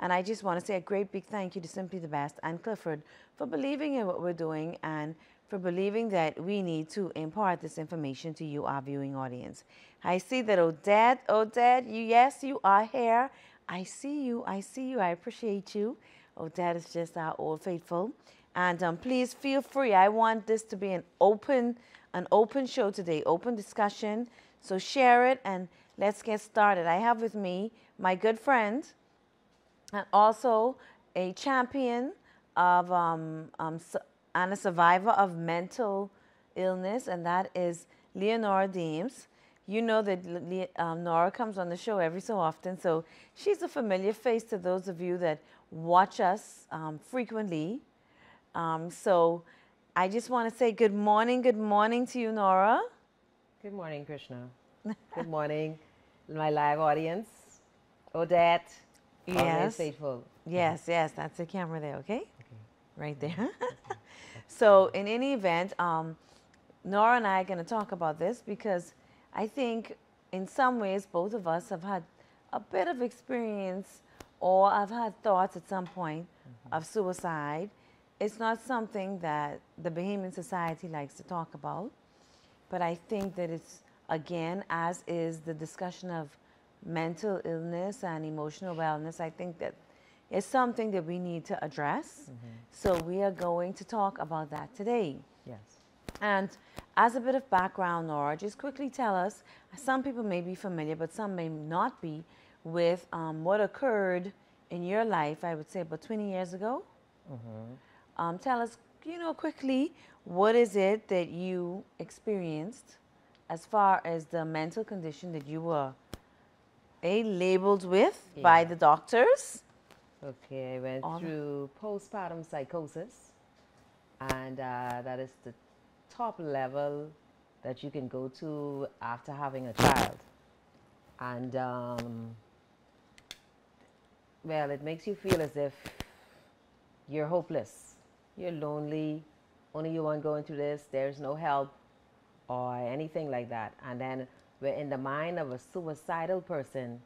And I just want to say a great big thank you to Simply the Best and Clifford for believing in what we're doing and for believing that we need to impart this information to you, our viewing audience. I see that Odette, Odette, you yes, you are here. I see you, I see you, I appreciate you. Odette is just our old faithful. And um, please feel free. I want this to be an open, an open show today, open discussion. So share it and let's get started. I have with me my good friend and also a champion of um, um, and a survivor of mental illness, and that is Leonora Deems. You know that um, Nora comes on the show every so often, so she's a familiar face to those of you that watch us um, frequently. Um, so I just want to say good morning, good morning to you, Nora. Good morning, Chrishna. good morning, my live audience. Odette. Yes. Yes, yes, that's the camera there, okay? okay. Right there. so, in any event, um, Nora and I are going to talk about this because I think in some ways both of us have had a bit of experience or I've had thoughts at some point mm-hmm. of suicide. It's not something that the Bahamian Society likes to talk about, but I think that it's, again, as is the discussion of mental illness and emotional wellness, I think that is something that we need to address. Mm-hmm. So we are going to talk about that today. Yes. And as a bit of background, Nora, just quickly tell us. Some people may be familiar, but some may not be with um, what occurred in your life. I would say about 20 years ago. Mm-hmm. Um, tell us, you know, quickly, what is it that you experienced as far as the mental condition that you were a labeled with yeah. by the doctors. Okay, I went All through postpartum psychosis, and uh, that is the top level that you can go to after having a child. And um, well, it makes you feel as if you're hopeless, you're lonely, only you are going through this, there's no help, or anything like that. And then where in the mind of a suicidal person,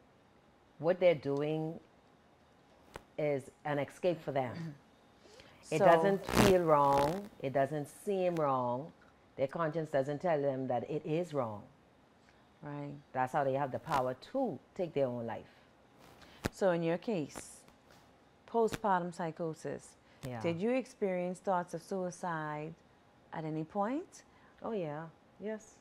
what they're doing is an escape for them. So it doesn't feel wrong. It doesn't seem wrong. Their conscience doesn't tell them that it is wrong. Right. That's how they have the power to take their own life. So, in your case, postpartum psychosis, yeah. did you experience thoughts of suicide at any point? Oh, yeah. Yes.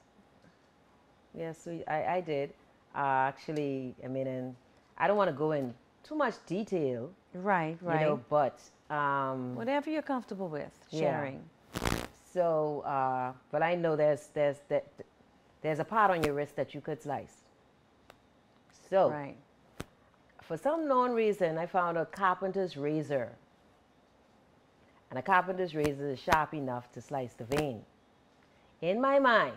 Yes, I, I did. Uh, actually, I mean, in, I don't want to go in too much detail. Right, right. You know, but um, whatever you're comfortable with sharing. Yeah. So, uh, but I know there's there's that there's a part on your wrist that you could slice. So, right. for some known reason, I found a carpenter's razor. And a carpenter's razor is sharp enough to slice the vein. In my mind,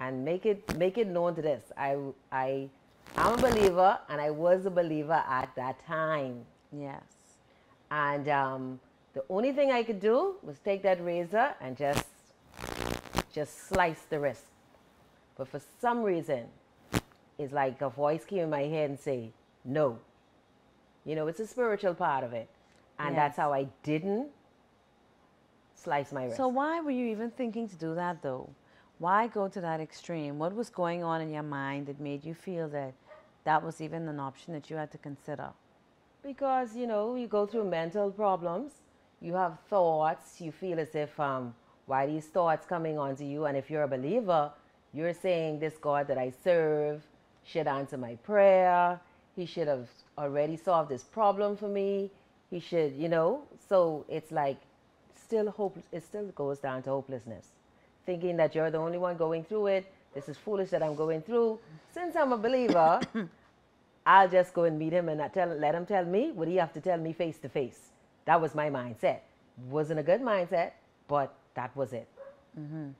and make it make it known to this. I I I'm a believer, and I was a believer at that time. Yes. And um, the only thing I could do was take that razor and just just slice the wrist. But for some reason, it's like a voice came in my head and say, "No." You know, it's a spiritual part of it, and yes. that's how I didn't slice my wrist. So why were you even thinking to do that, though? Why go to that extreme? What was going on in your mind that made you feel that that was even an option that you had to consider? Because, you know, you go through mental problems, you have thoughts, you feel as if, um, why these thoughts coming onto you? And if you're a believer, you're saying this God that I serve should answer my prayer. He should have already solved this problem for me. He should, you know. So it's like still hope. It still goes down to hopelessness thinking that you're the only one going through it. This is foolish that I'm going through. Since I'm a believer, I'll just go and meet him and tell, let him tell me what he have to tell me face to face. That was my mindset. Wasn't a good mindset, but that was it. Mm-hmm.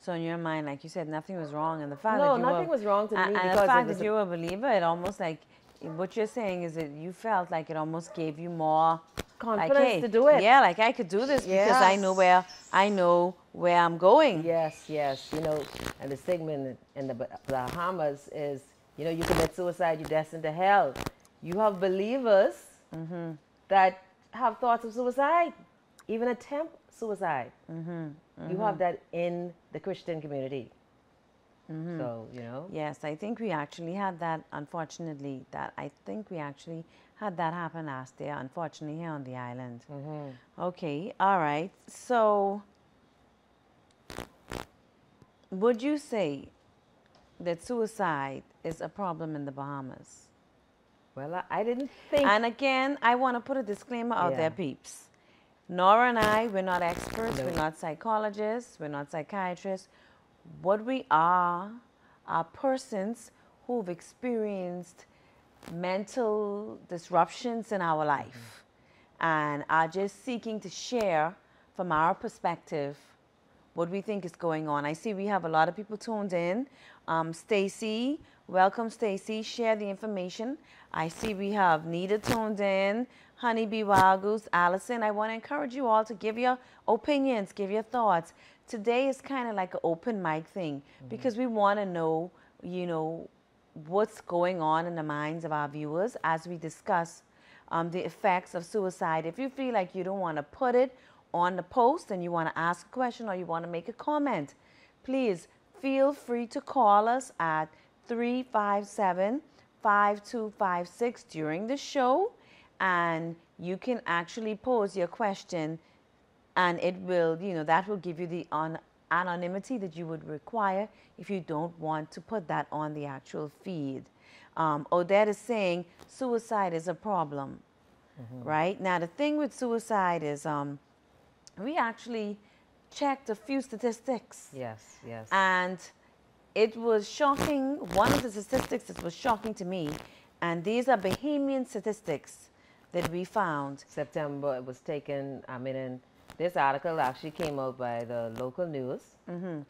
So in your mind, like you said, nothing was wrong, and the fact no, that you nothing were, was wrong to and, me. And the fact that you were a believer, it almost like what you're saying is that you felt like it almost gave you more confidence like, hey, to do it. Yeah, like I could do this yes. because I know where I know where I'm going. Yes, yes. You know, and the stigma in, in the Bahamas is, you know, you commit suicide, you're destined to hell. You have believers mm-hmm. that have thoughts of suicide, even attempt suicide. Mm-hmm. You have that in the Christian community. Mm-hmm. So, you know. Yes, I think we actually had that, unfortunately, that I think we actually had that happen last year, unfortunately, here on the island. Mm-hmm. Okay, all right. So, would you say that suicide is a problem in the Bahamas? Well, I, I didn't think. And again, I want to put a disclaimer out Yeah. there, peeps. Nora and I, we're not experts, No. we're not psychologists, we're not psychiatrists. What we are are persons who've experienced mental disruptions in our life and are just seeking to share from our perspective what we think is going on. I see we have a lot of people tuned in. Um, Stacy, welcome, Stacy. Share the information. I see we have Nita tuned in, Honeybee Wild Goose, Allison. I want to encourage you all to give your opinions, give your thoughts. Today is kind of like an open mic thing because we want to know, you know, what's going on in the minds of our viewers as we discuss um, the effects of suicide. If you feel like you don't want to put it on the post and you want to ask a question or you want to make a comment, please feel free to call us at 357 5256 during the show and you can actually pose your question and it will, you know, that will give you the on anonymity that you would require if you don't want to put that on the actual feed. Um, Odette is saying suicide is a problem, right? Now, the thing with suicide is um, we actually checked a few statistics. yes, yes. And it was shocking. One of the statistics that was shocking to me, and these are Bahamian statistics that we found. September, it was taken, I mean, in, this article actually came out by the local news,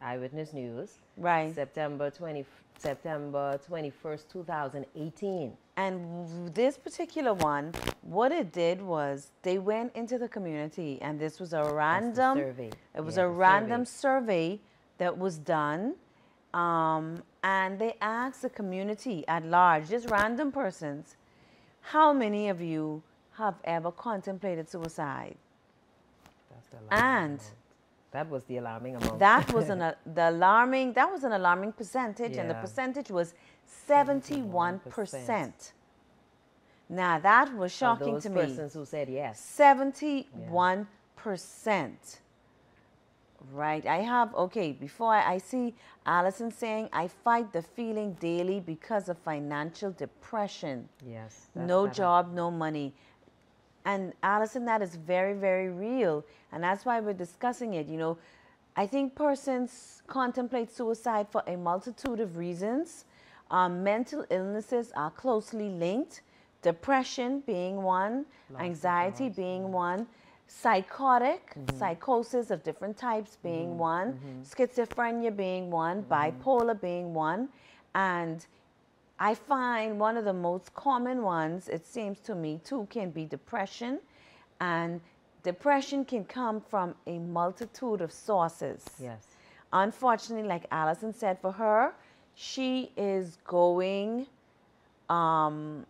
Eyewitness News. Mm-hmm. Right. September 20, September 21st, 2018. And this particular one, what it did was they went into the community, and this was a random survey. It was Yeah, a random survey that was done, um, and they asked the community at large, just random persons, how many of you have ever contemplated suicide? That's the alarming And amount. that was the alarming amount. That was an, the alarming. That was an alarming percentage, and the percentage was seventy-one percent. Now that was shocking those to me. persons who said yes. Seventy-one percent. Right. I have okay. Before I, I see Allison saying, "I fight the feeling daily because of financial depression. Yes. no job, no money." And Allison, that is very, very real, and that's why we're discussing it. You know, I think persons contemplate suicide for a multitude of reasons. Um, mental illnesses are closely linked, depression being one, anxiety being one, psychotic, psychosis of different types being one, schizophrenia being one, bipolar being one, and I find one of the most common ones, it seems to me, too, can be depression. And depression can come from a multitude of sources. Yes. Unfortunately, like Allison said, for her, she is going um,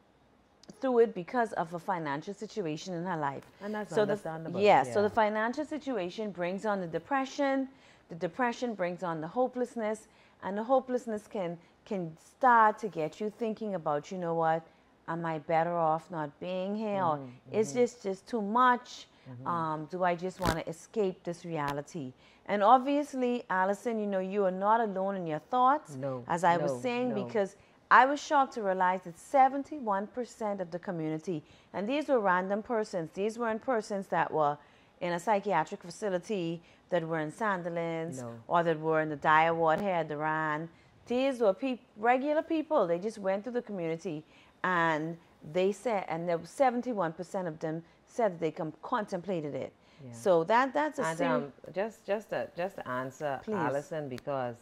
through it because of a financial situation in her life. And that's so the, understandable, yes, so yeah. the financial situation brings on the depression. The depression brings on the hopelessness, and the hopelessness can can start to get you thinking about, you know what, am I better off not being here, or Mm-hmm, is this just too much? Um, do I just want to escape this reality? And obviously, Allison, you know, you are not alone in your thoughts, No, as I was saying, no. because I was shocked to realize that 71% of the community, and these were random persons, these weren't persons that were in a psychiatric facility, that were in Sandilands, No. or that were in the Dyer Ward here at Duran. These were peop regular people. They just went through the community, and they said, and there was 71% of them said that they contemplated it. Yeah. So that that's a And um, just just to, just to answer Please. Allison because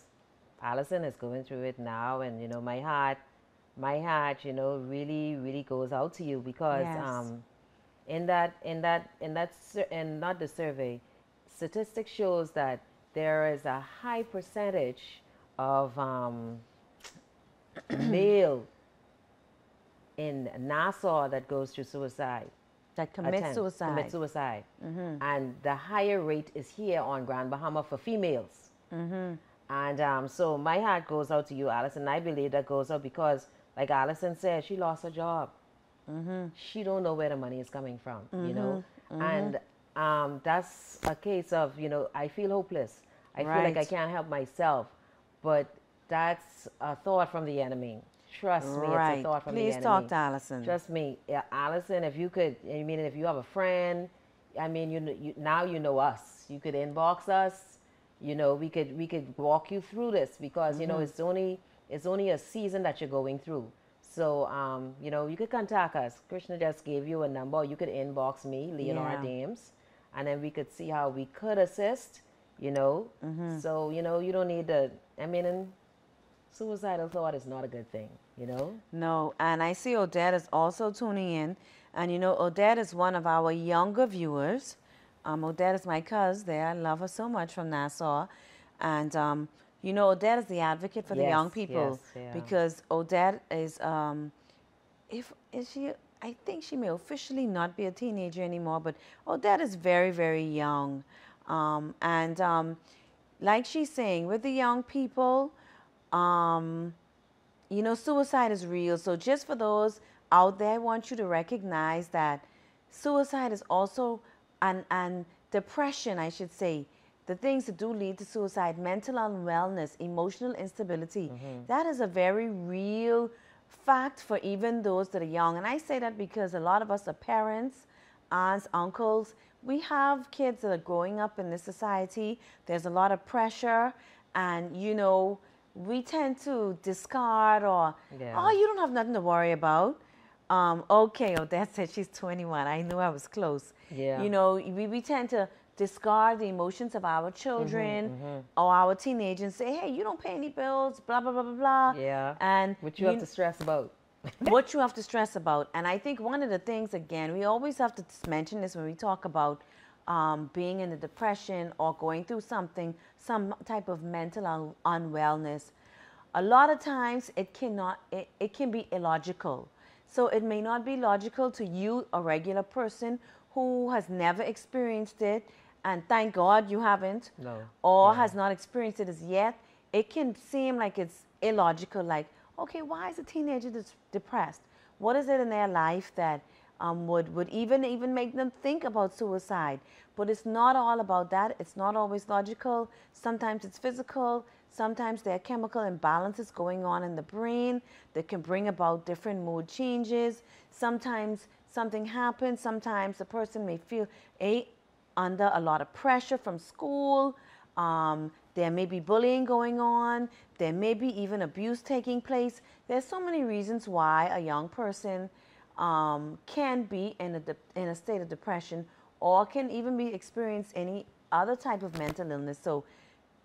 Allison is going through it now, and you know my heart, my heart, you know, really really goes out to you because Yes. um, in that in that in that and not the survey, statistics shows that there is a high percentage of um, male in Nassau that goes to suicide. that commit attempt- suicide. Mm-hmm. Commit suicide. And the higher rate is here on Grand Bahama for females. Mm-hmm. And um, so my heart goes out to you, Allison. I believe that goes out because, like Allison said, she lost her job. Mm-hmm. She don't know where the money is coming from, you know. And um, that's a case of, you know, I feel hopeless. I feel like I can't help myself. But that's a thought from the enemy. Trust me, it's a thought from Please the enemy. Please talk to Allison. Trust me, yeah, Allison. If you could, I mean, if you have a friend, I mean, you, you now you know us. You could inbox us. You know, we could we could walk you through this because you know Mm-hmm. it's only it's only a season that you're going through. So, um, you know, you could contact us. Chrishna just gave you a number. You could inbox me, Leonora Yeah. Dames, and then we could see how we could assist. You know, Mm-hmm. so you know you don't need to. I mean, suicidal thought is not a good thing. You know. No, and I see Odette is also tuning in. And you know, Odette is one of our younger viewers. Um, Odette is my cousin there. I love her so much from Nassau. And um, you know, Odette is the advocate for the young people yes, yeah. because Odette is, um, if is she, I think she may officially not be a teenager anymore, but Odette is very, very young. Um, and um, like she's saying, with the young people, um, you know, suicide is real. So just for those out there, I want you to recognize that suicide is also and and depression, I should say, the things that do lead to suicide, mental unwellness, emotional instability. that is a very real fact for even those that are young. And I say that because a lot of us are parents, aunts, uncles. We have kids that are growing up in this society. There's a lot of pressure, and you know, we tend to discard or, Yeah. oh, you don't have nothing to worry about. Um, okay, Odette said she's 21. I knew I was close. Yeah. You know, we, we tend to discard the emotions of our children Mm-hmm, or our teenagers and say, hey, you don't pay any bills, blah, blah, blah, blah, blah. Yeah. And What you have to stress about. what you have to stress about. And I think one of the things, again, we always have to mention this when we talk about um, being in a depression or going through something, some type of mental un- unwellness. A lot of times it cannot, it, it can be illogical. So it may not be logical to you, a regular person who has never experienced it, and thank God you haven't, No. or Yeah. has not experienced it as yet, it can seem like it's illogical. Like, okay, why is a teenager depressed? What is it in their life that um, would would even even make them think about suicide? But it's not all about that. It's not always logical. Sometimes it's physical. Sometimes there are chemical imbalances going on in the brain that can bring about different mood changes. Sometimes something happens. Sometimes a person may feel a under a lot of pressure from school. Um, there may be bullying going on. There may be even abuse taking place. There's so many reasons why a young person um, can be in a, de- in a state of depression or can even be experience any other type of mental illness. So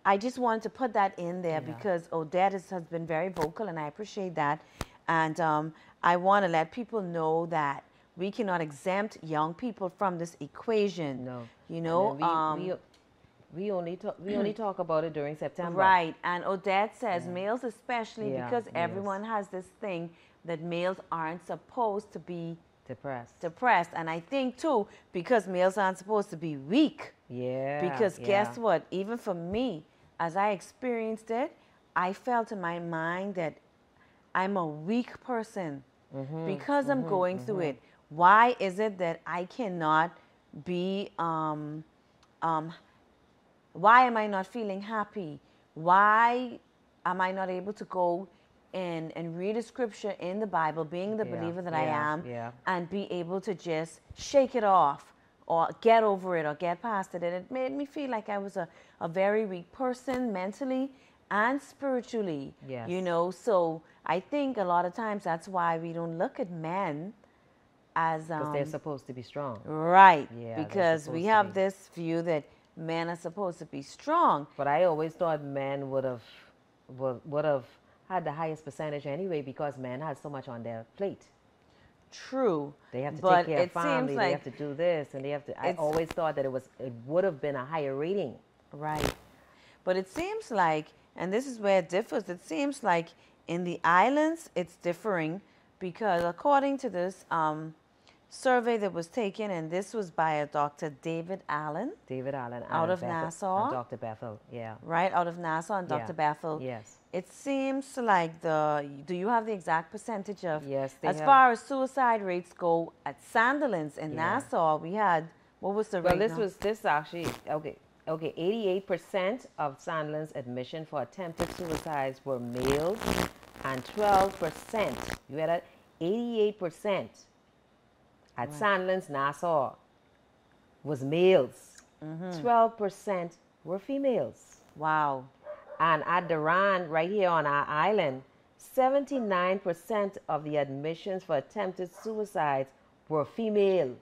I just wanted to put that in there Yeah. because Odette is, has been very vocal and I appreciate that. And um, I want to let people know that we cannot exempt young people from this equation. No. You know, we, um, we, we only talk, we only talk about it during September. Right. And Odette says males, especially Yeah, because everyone has this thing that males aren't supposed to be Depressed. depressed. And I think, too, because males aren't supposed to be weak. yeah. Because yeah. guess what? Even for me, as I experienced it, I felt in my mind that I'm a weak person Mm-hmm, because I'm going through it. Why is it that I cannot be, um, um, why am I not feeling happy? Why am I not able to go and, and read a scripture in the Bible, being the Yeah, believer that I am, yeah. and be able to just shake it off or get over it or get past it. And it made me feel like I was a, a very weak person mentally and spiritually. Yes. You know, so I think a lot of times that's why we don't look at men as um, they're supposed to be strong. right. Yeah, because we have be. this view that men are supposed to be strong. But I always thought men would have would, would have had the highest percentage anyway because men had so much on their plate. True. They have to take care of family. they have to do this, and they have to. I always thought that it was it would have been a higher rating. Right. But it seems like, and this is where it differs, it seems like in the islands it's differing because according to this, um, survey that was taken, and this was by a Dr. David Allen, David Allen Out of Bethel- and Nassau? Uh, Dr. Bethel. Yeah. right out of Nassau, and Dr. Yeah. Bethel. Yes. It seems like the. Do you have the exact percentage of? Yes, they As have- far as suicide rates go at Sandilands in Yeah. Nassau, we had what was the Well, rate? this now? was this actually okay. Okay, 88% of Sandland's admission for attempted suicides were males, and 12%. You had that 88% at Sandland's Nassau was males. Mm-hmm. 12% were females. wow. And at Duran, right here on our island, 79% of the admissions for attempted suicides were female.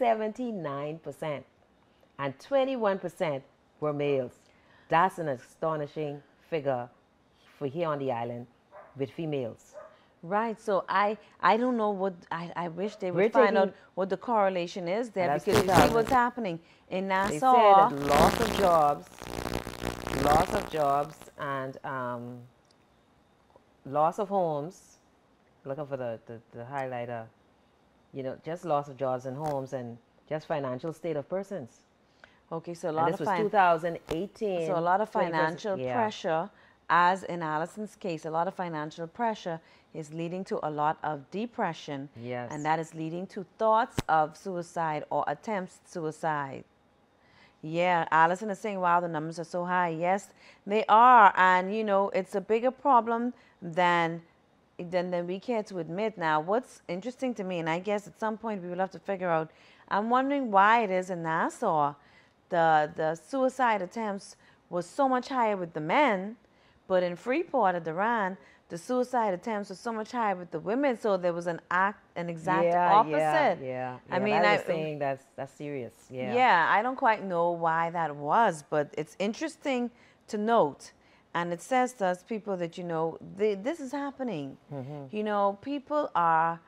79%. And 21% were males. That's an astonishing figure for here on the island with females. Right. So I I don't know what I, I wish they would We're find out what the correlation is there because you see what's happening in Nassau. They said loss of jobs, loss of jobs, and um, loss of homes. Looking for the, the, the highlighter. You know, just loss of jobs and homes, and just financial state of persons. Okay, so a And lot this of was 2018. so a lot of 20%. financial Yeah. As in Allison's case, a lot of financial pressure is leading to a lot of depression. Yes. And that is leading to thoughts of suicide or attempts suicide. Yeah, Allison is saying, wow, the numbers are so high. Yes, they are. And, you know, it's a bigger problem than, than, than we care to admit. Now, what's interesting to me, and I guess at some point we will have to figure out, I'm wondering why it is in Nassau, the, the suicide attempts was so much higher with the men, but in Freeport at Duran, the suicide attempts were so much higher with the women. So there was an act, an exact yeah, opposite. Yeah, yeah. I yeah, mean, I was saying that's that's serious. Yeah. yeah, I don't quite know why that was, but it's interesting to note. And it says to us, people, that, you know, the, this is happening. Mm-hmm. You know, people are,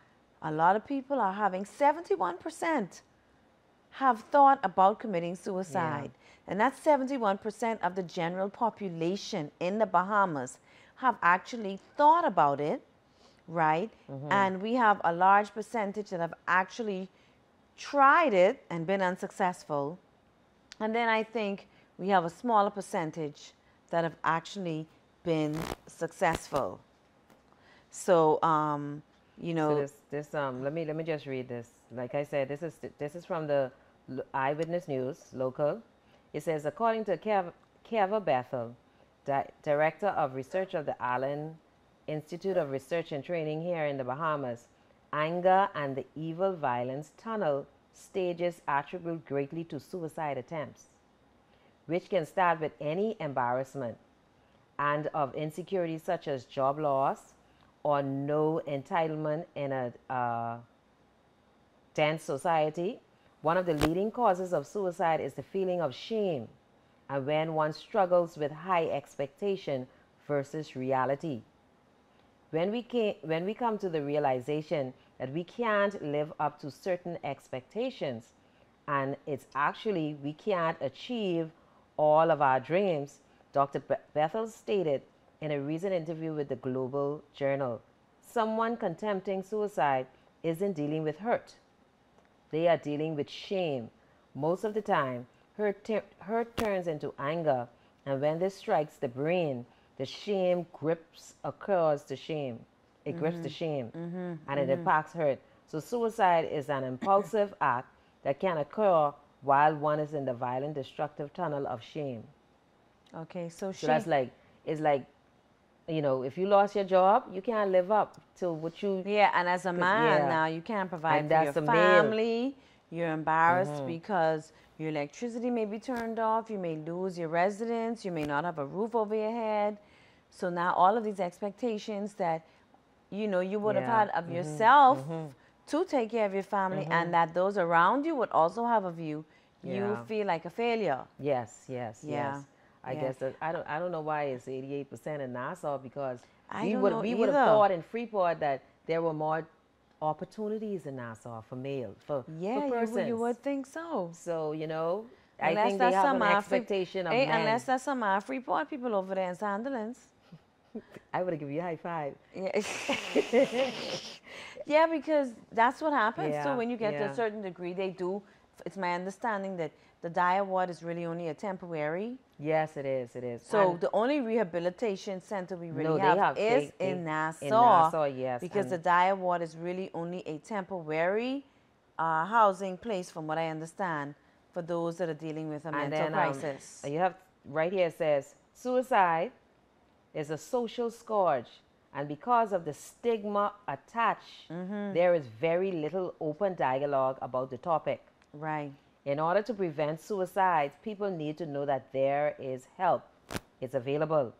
a lot of people are having 71% have thought about committing suicide. And that's 71% of the general population in the Bahamas have actually thought about it, right? And we have a large percentage that have actually tried it and been unsuccessful. And then I think we have a smaller percentage that have actually been successful. So, um, you know, So this, this um, let me let me just read this. Like I said, this is this is from the Eyewitness News local. It says, according to Kev, Keva Bethel, di- director of research of the Allen Institute of Research and Training here in the Bahamas, anger and the evil violence tunnel stages attribute greatly to suicide attempts, which can start with any embarrassment and of insecurity such as job loss or no entitlement in a uh, dense society. One of the leading causes of suicide is the feeling of shame, and when one struggles with high expectation versus reality. When we, can, when we come to the realization that we can't live up to certain expectations, and it's actually we can't achieve all of our dreams, Dr. Bethel stated in a recent interview with the Global Journal someone contemplating suicide isn't dealing with hurt. They are dealing with shame. Most of the time, hurt, tur- hurt turns into anger, and when this strikes the brain, the shame grips occurs the shame. It grips the mm-hmm. shame, mm-hmm. and it mm-hmm. impacts hurt. So, suicide is an impulsive act that can occur while one is in the violent, destructive tunnel of shame. okay, so So that's like it's like, you know, if you lost your job, you can't live up to what you. yeah, and as a man yeah. now, you can't provide And for your that's a male. family. You're embarrassed mm-hmm. because your electricity may be turned off. You may lose your residence. You may not have a roof over your head. So now all of these expectations that, you know, you would have had of mm-hmm. yourself mm-hmm. to take care of your family, and that those around you would also have of you, you feel like a failure. Yes, yes, Yeah, yes. I yeah. guess that I don't. I don't know why it's eighty-eight percent in Nassau because I we would we would have thought in Freeport that there were more opportunities in Nassau for males for Yeah, for you, would- persons. you would think so. So you know, I Unless think they have some an free- expectation of Hey, men. Unless there's some uh, Freeport people over there in Sandilands. I would have given you a high five. Yeah. yeah, because that's what happens. Yeah, so when you get to a certain degree, they do. It's my understanding that the dia ward is really only a temporary. Yes, it is. It is. So And- the only rehabilitation center we really No, have, have- is they- in they- Nassau. in Nassau, yes, Because the dia ward is really only a temporary uh, housing place, from what I understand, for those that are dealing with a mental then um, crisis. you have right here it says suicide is a social scourge, and because of the stigma attached, Mm-hmm. there is very little open dialogue about the topic. Right. In order to prevent suicides, people need to know that there is help. It's available.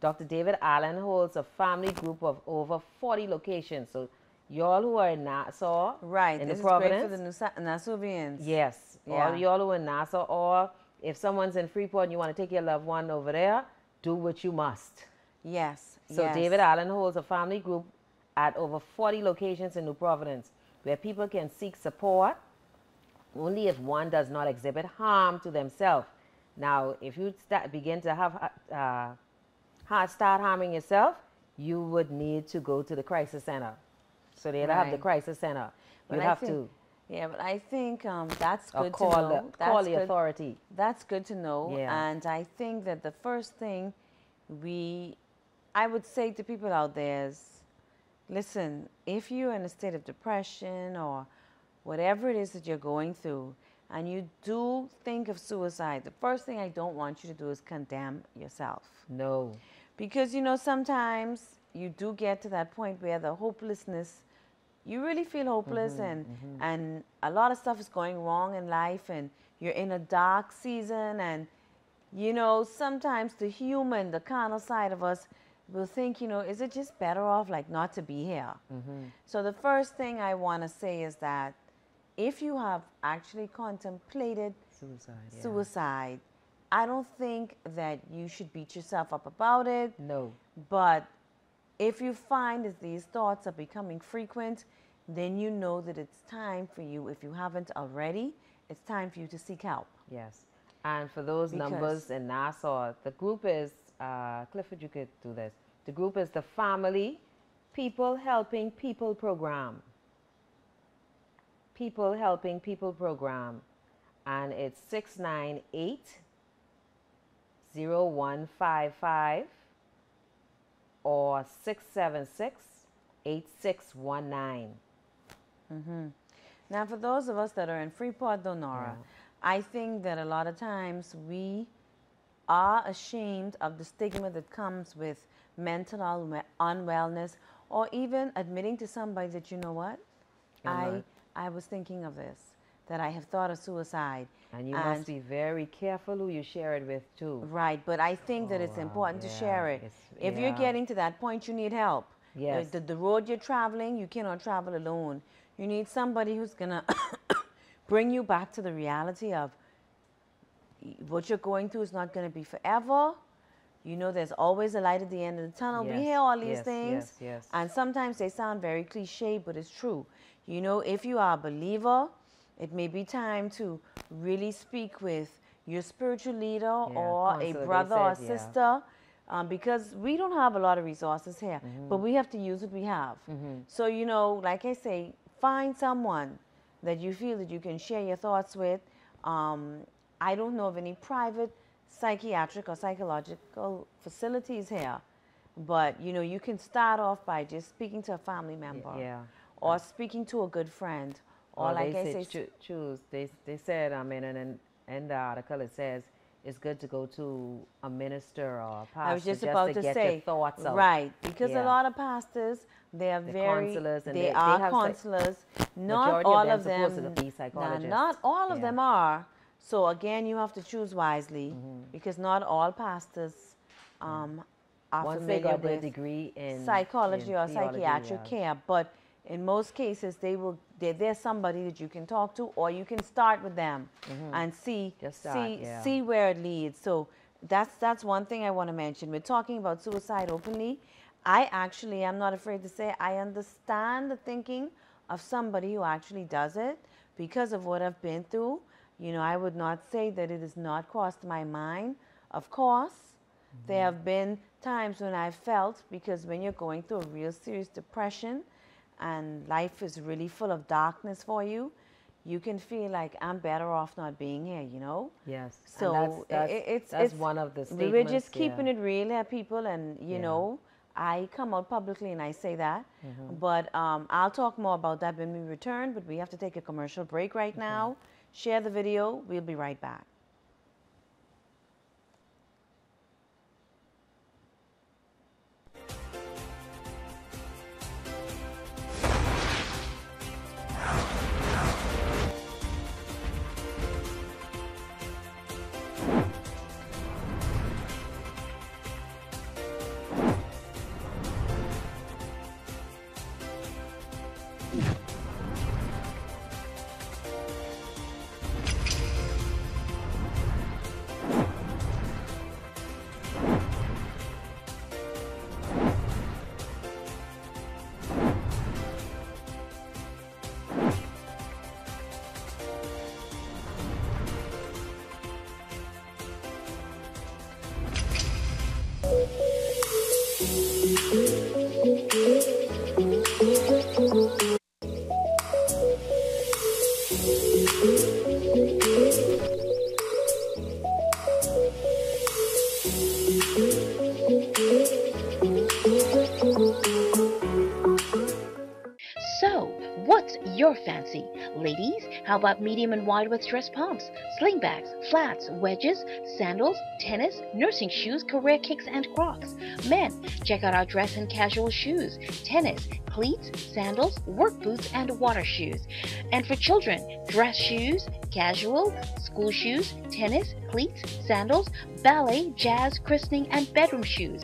Dr. David Allen holds a family group of over 40 locations. So, y'all who are in Nassau, Right. in this the is great for the Nusa- Nassauvians. yes, Yeah. all y'all who are in Nassau, or if someone's in Freeport and you want to take your loved one over there, do what you must. Yes. So, yes. David Allen holds a family group at over 40 locations in New Providence where people can seek support only if one does not exhibit harm to themselves. Now, if you start, begin to have uh, start harming yourself, you would need to go to the crisis center. So they'd have the crisis center. You'd have think- to Yeah, but I think um, that's uh, good call to know. the call That's the good. authority. That's good to know. Yeah. And I think that the first thing we, I would say to people out there is, listen, if you're in a state of depression or whatever it is that you're going through, and you do think of suicide, the first thing I don't want you to do is condemn yourself. No. Because, you know, sometimes you do get to that point where the hopelessness, you really feel hopeless mm-hmm, and, mm-hmm. and a lot of stuff is going wrong in life and you're in a dark season and, you know, sometimes the human, the carnal side of us will think, you know, is it just better off like not to be here? Mm-hmm. So the first thing I want to say is that if you have actually contemplated Suicide. yeah. suicide, I don't think that you should beat yourself up about it. No. But if you find that these thoughts are becoming frequent, then you know that it's time for you, if you haven't already, it's time for you to seek help. Yes. And for those numbers in Nassau, the group is, uh, Clifford, you could do this. The group is the Family People Helping People Program. People Helping People Program. And it's 698 0155 or 676 8619. Mm-hmm. Now, for those of us that are in Freeport, Donora, I think that a lot of times we are ashamed of the stigma that comes with mental unwellness or even admitting to somebody that, you know what, I'm I. I was thinking of this, that I have thought of suicide. And you must be very careful who you share it with, too. Right, but I think that it's Oh, wow, important to share it. If you're getting to that point, you need help. The- Yes. The, the road you're traveling, you cannot travel alone. You need somebody who's going to bring you back to the reality of what you're going through is not going to be forever. You know, there's always a light at the end of the tunnel. We hear all these yes, things. yes, yes. And sometimes they sound very cliche, but it's true. You know, if you are a believer, it may be time to really speak with your spiritual leader Yeah, or a brother or said, yeah. sister. Um, because we don't have a lot of resources here, Mm-hmm. but we have to use what we have. So, you know, like I say, find someone that you feel that you can share your thoughts with. Um, I don't know of any private psychiatric or psychological facilities here, but you know, you can start off by just speaking to a family member, yeah. or uh, speaking to a good friend, or, Or like they I said say, choo- choose. They they said um, I mean, and in, in the article it says it's good to go to a minister or a pastor I was just, about to, to, get say, your thoughts out. right? Because Yeah. a lot of pastors, they are They're very, counselors and they, they- they are psych- counselors. Not of all them of them. be nah, not all of Yeah. them are. So again, you have to choose wisely Mm-hmm. because not all pastors um, are Once familiar with degree in psychology in or theology, psychiatric yeah. care. But in most cases, they will. They're, there's somebody that you can talk to, or you can start with them and see Mm-hmm. Start, see yeah. see where it leads. So that's that's one thing I want to mention. We're talking about suicide openly. I actually am not afraid to say I understand the thinking of somebody who actually does it because of what I've been through. You know, I would not say that it has not crossed my mind. Of course, There have been times when I felt because when you're going through a real serious depression and life is really full of darkness for you, you can feel like I'm better off not being here, you know? Yes. So that's, that's, i- it's that's it's, one of the statements. We're just keeping yeah. it real here, people, and you Yeah. know, I come out publicly and I say that. Mm-hmm. But um, I'll talk more about that when we return. But we have to take a commercial break right now. Share the video. We'll be right back. How about medium and wide with dress pumps, slingbacks, flats, wedges, sandals, tennis, nursing shoes, career kicks, and crocs? Men, check out our dress and casual shoes, tennis, cleats, sandals, work boots, and water shoes. And for children, dress shoes, casual, school shoes, tennis, cleats, sandals, ballet, jazz, christening, and bedroom shoes.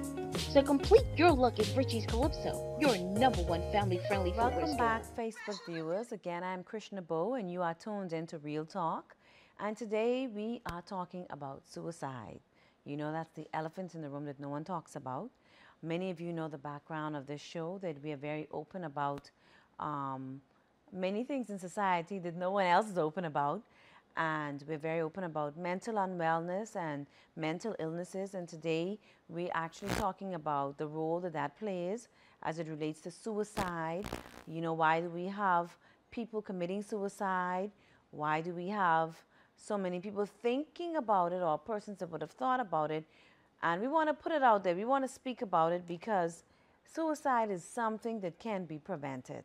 So complete your look at Richie's Calypso, your number one family-friendly footwear Welcome store. back, Facebook viewers. Again, I'm Chrishna Bowe, and you are tuned into Real Talk. And today we are talking about suicide. You know, that's the elephant in the room that no one talks about. Many of you know the background of this show, that we are very open about um, many things in society that no one else is open about. And we're very open about mental unwellness and mental illnesses. And today we're actually talking about the role that that plays as it relates to suicide. You know, why do we have people committing suicide? Why do we have so many people thinking about it or persons that would have thought about it? And we want to put it out there. We want to speak about it because suicide is something that can be prevented.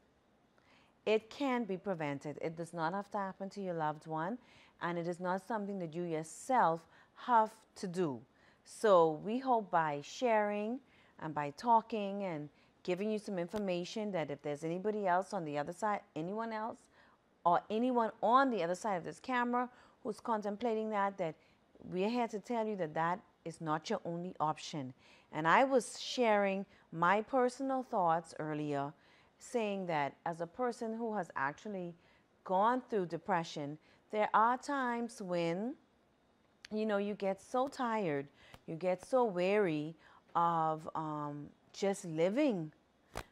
It can be prevented. It does not have to happen to your loved one, and it is not something that you yourself have to do. So, we hope by sharing and by talking and giving you some information that if there's anybody else on the other side, anyone else, or anyone on the other side of this camera who's contemplating that, that we're here to tell you that that is not your only option. And I was sharing my personal thoughts earlier, saying that as a person who has actually gone through depression, there are times when you know, you get so tired, you get so weary of um, just living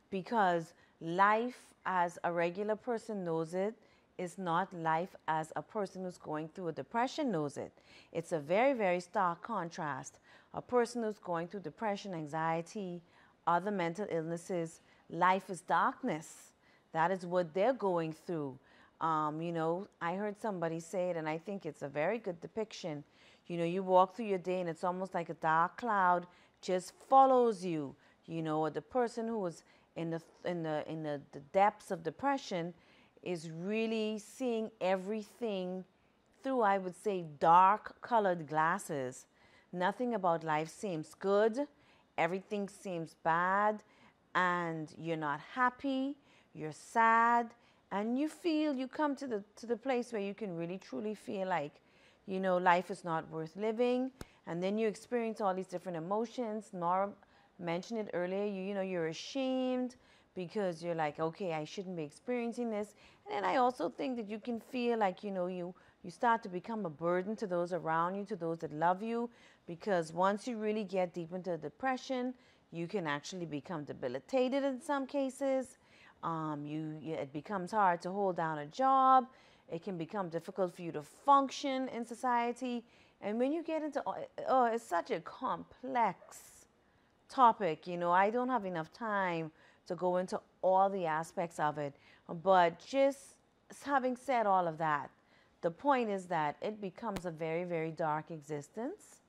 because life as a regular person knows it is not life as a person who's going through a depression knows it. It's a very, very stark contrast. A person who's going through depression, anxiety, other mental illnesses, life is darkness. That is what they're going through. Um, you know, I heard somebody say it, and I think it's a very good depiction. You know, you walk through your day, and it's almost like a dark cloud just follows you. You know, or the person who is in the in the in the, the depths of depression is really seeing everything through, I would say, dark colored glasses. Nothing about life seems good. Everything seems bad, and you're not happy. You're sad, and you feel you come to the to the place where you can really truly feel like, you know, life is not worth living. And then you experience all these different emotions. Nora mentioned it earlier. You you know you're ashamed because you're like, okay, I shouldn't be experiencing this. And then I also think that you can feel like, you know, you you start to become a burden to those around you, to those that love you, because once you really get deep into depression, you can actually become debilitated in some cases. Um, you, you it becomes hard to hold down a job. It can become difficult for you to function in society, And when you get into, oh, oh, it's such a complex topic, you know, I don't have enough time to go into all the aspects of it. But just having said all of that, the point is that it becomes a very, very dark existence.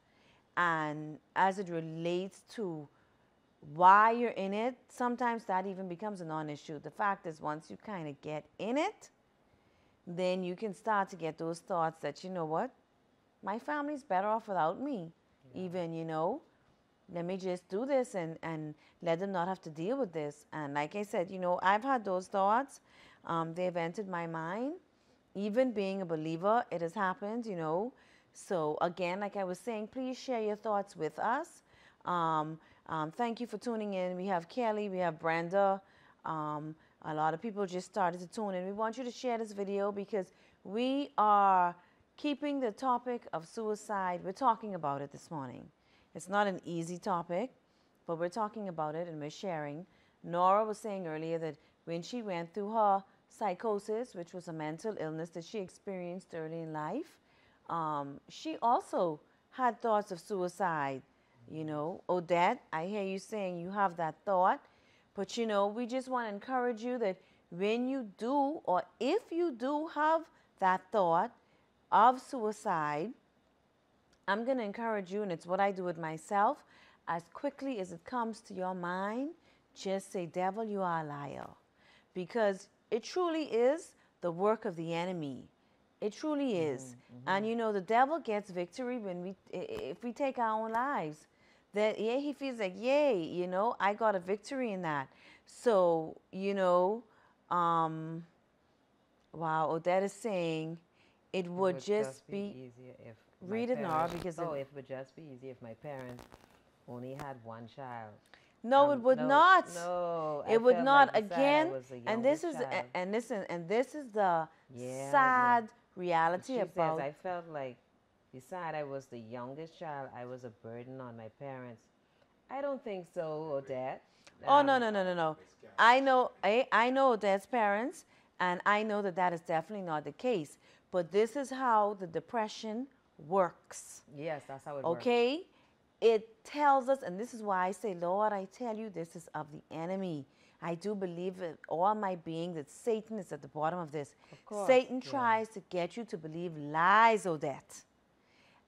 And as it relates to why you're in it, sometimes that even becomes a non issue. The fact is, once you kind of get in it, then you can start to get those thoughts that, you know what, my family's better off without me. Yeah. Even, you know, let me just do this and, and let them not have to deal with this. And like I said, you know, I've had those thoughts. Um, they've entered my mind. Even being a believer, it has happened, you know. So again, like I was saying, please share your thoughts with us. Um, um, thank you for tuning in. We have Kelly, we have Brenda. Um, a lot of people just started to tune in. We want you to share this video because we are keeping the topic of suicide. We're talking about it this morning. It's not an easy topic, but we're talking about it and we're sharing. Nora was saying earlier that when she went through her psychosis, which was a mental illness that she experienced early in life, um, she also had thoughts of suicide you know, Odette, I hear you saying you have that thought, but you know, we just want to encourage you that when you do, or if you do have that thought of suicide, I'm going to encourage you, and it's what I do with myself. As quickly as it comes to your mind, just say, Devil, you are a liar. Because it truly is the work of the enemy. It truly is. Mm -hmm. And you know, the devil gets victory when we, if we take our own lives that yeah he feels like yay you know i got a victory in that so you know um wow odette is saying it would, it would just, just, be, easier if read it now because oh it would just be easier if my parents only had one child no, um, it would no, not. No, it I would not. Like Again, and this is child. and listen, and this is the yeah, sad yeah. reality she about. Says, I felt like Besides, I was the youngest child. I was a burden on my parents. I don't think so, Odette. Oh um, no no no no no! I know I I know Odette's parents, and I know that that is definitely not the case. But this is how the depression works. Yes, that's how it works. Okay, it tells us, and this is why I say, Lord, I tell you, this is of the enemy. I do believe with all my being that Satan is at the bottom of this. Of course, Satan yeah. tries to get you to believe lies, Odette.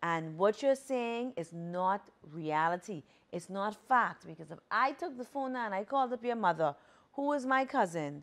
And what you're saying is not reality. It's not fact. Because if I took the phone now and I called up your mother, who is my cousin,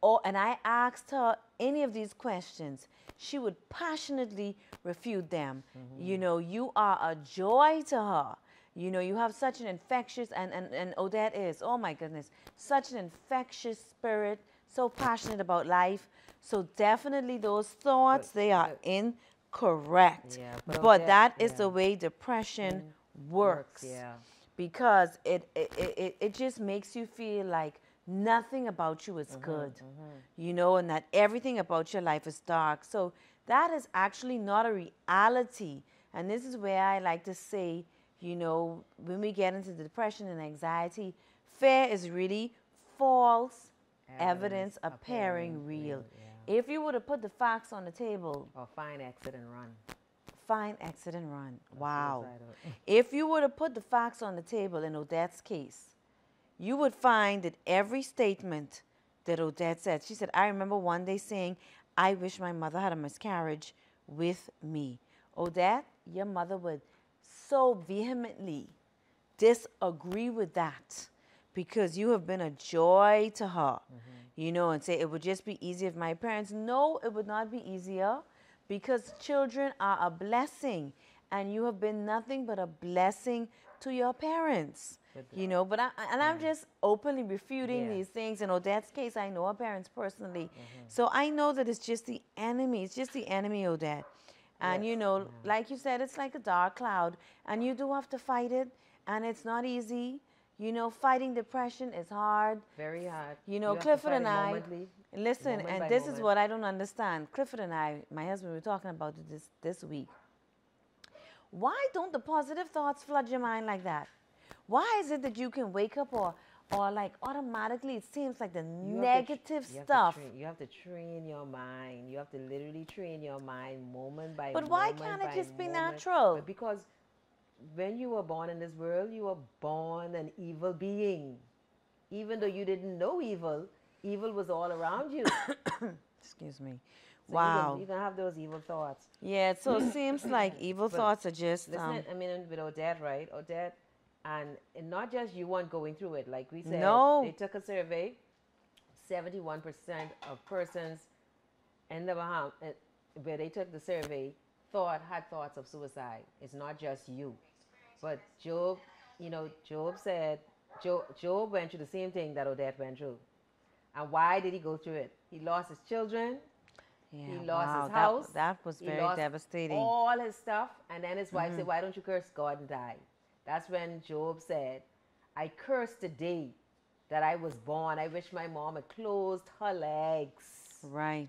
or, and I asked her any of these questions, she would passionately refute them. Mm-hmm. You know, you are a joy to her. You know, you have such an infectious, and, and, and Odette is, oh my goodness, such an infectious spirit, so passionate about life. So definitely those thoughts, they are in correct. Yeah, but, but that is yeah. the way depression mm. works. Yeah. Because it, it, it, it just makes you feel like nothing about you is mm-hmm, good, mm-hmm. you know, and that everything about your life is dark. So that is actually not a reality. And this is where I like to say, you know, when we get into depression and anxiety, fear is really false evidence, evidence appearing, appearing real. real. If you would have put the facts on the table. Oh, or find, exit, and run. Find, exit, and run. Wow. if you would have put the facts on the table in Odette's case, you would find that every statement that Odette said, she said, I remember one day saying, I wish my mother had a miscarriage with me. Odette, your mother would so vehemently disagree with that because you have been a joy to her. Mm-hmm you know, and say it would just be easier if my parents. No, it would not be easier because children are a blessing and you have been nothing but a blessing to your parents. You know, but I, and. I'm just openly refuting yeah. these things. In Odette's case, I know her parents personally. Mm-hmm. So I know that it's just the enemy. It's just the enemy, Odette. And yes. you know, mm-hmm. like you said, it's like a dark cloud. And you do have to fight it. And it's not easy. You know, fighting depression is hard. Very hard. You know, you Clifford and I, momently, listen, and this moment. is what I don't understand. Clifford and I, my husband, we were talking about this this week. Why don't the positive thoughts flood your mind like that? Why is it that you can wake up or or like automatically it seems like the You have to negative you have stuff. train- you have to train your mind. You have to literally train your mind moment by But moment. But why can't it just be moment. natural? But Because when you were born in this world, you were born an evil being. Even though you didn't know evil, evil was all around you. Excuse me. you wow. You can have those evil thoughts. yeah, so it seems like evil But thoughts are just Listen, um, I mean, with Odette, right? Odette, and, and not just you weren't going through it. Like we said, No. they took a survey. Seventy-one percent of persons in the Bahamas, where they took the survey, thought had thoughts of suicide. It's not just you, but Job. You know, Job said Job, Job went through the same thing that Odette went through. And why did he go through it? He lost his children. yeah, he lost wow, his that- house. That, was He very devastating. All his stuff. And then his wife Mm-hmm. said, Why don't you curse God and die? That's when Job said, I curse the day that I was born. I wish my mom had closed her legs. Right.